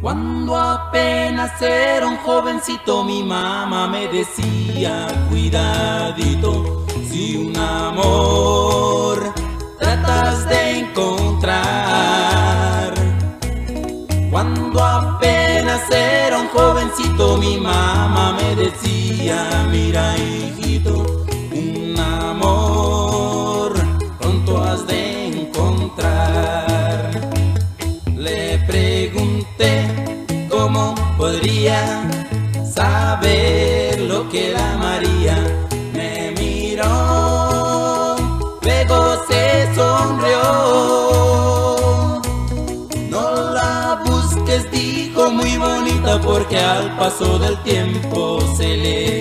Cuando apenas era un jovencito mi mamá me decía cuidadito si un amor tratas de encontrar. Cuando apenas era un jovencito mi mamá me decía mira hijito podría saber lo que la María me miró, luego se sonrió. No la busques, dijo muy bonita, porque al paso del tiempo se le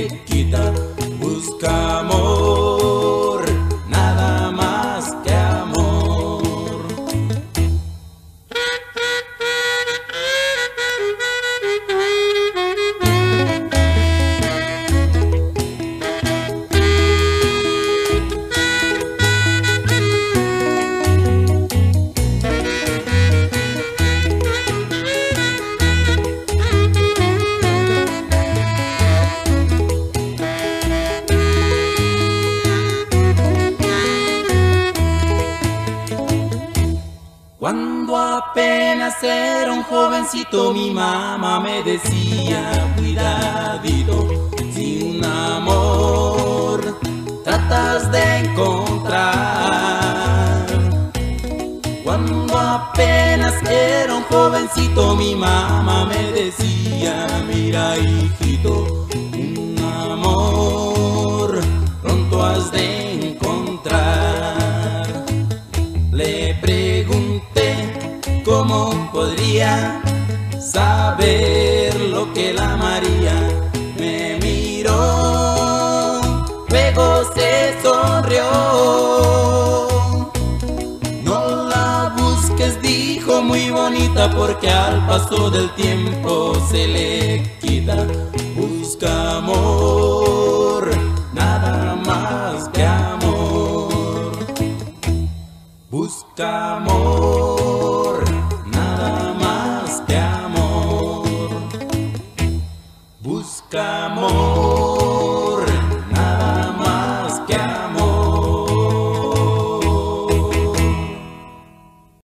Cuando apenas era un jovencito mi mamá me decía cuidadito si un amor tratas de encontrar. Cuando apenas era un jovencito mi mamá me decía mira hijito un amor pronto has de encontrar. Le pregunté cómo podría saber lo que la María me miró, luego se sonrió. No la busques, dijo muy bonita, porque al paso del tiempo se le quita. Busca amor, nada más que amor. Busca amor, buscamos.